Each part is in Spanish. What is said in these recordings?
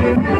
Thank you.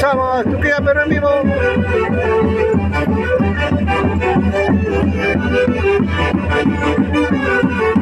Somos tu cría en vivo. Thank you.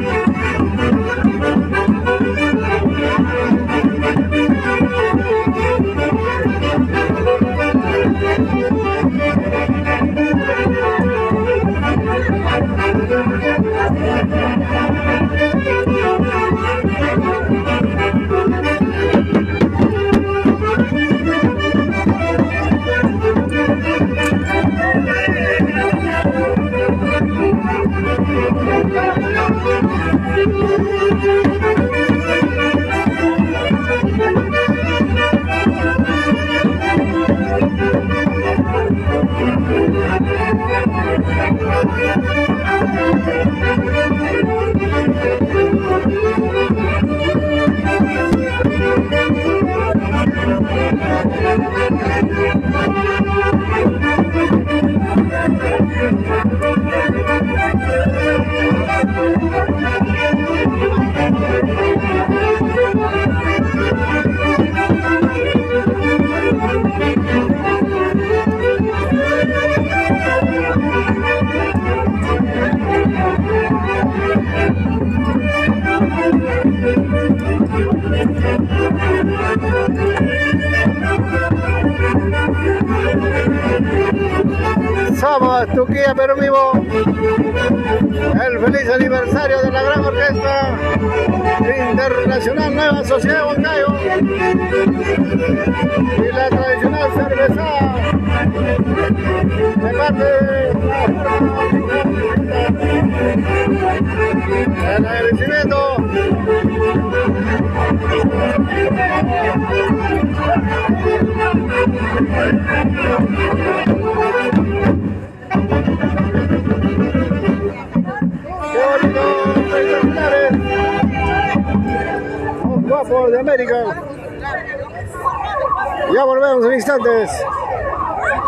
Somos tu Vivo. El feliz aniversario de la gran orquesta internacional Nueva Sociedad de Huancayo. Y la tradicional cerveza de parte de la el agradecimiento de América. Ya volvemos en instantes.